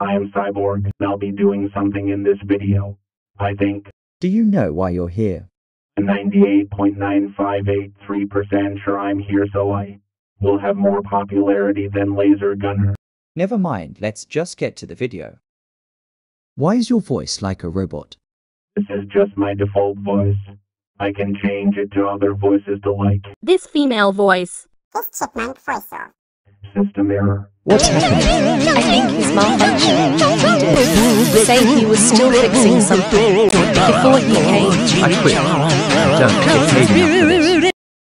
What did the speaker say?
I am Cyborg, and I'll be doing something in this video. I think Do you know why you're here? 98.9583% sure I'm here so I will have more popularity than Laser Gunner. Never mind, let's just get to the video. Why is your voice like a robot? This is just my default voice. I can change it to other voices to like This female voice. This chipmunk voiceover. system error. What's happening? say he was still fixing something before he came. I quit. Don't get paid enough for this.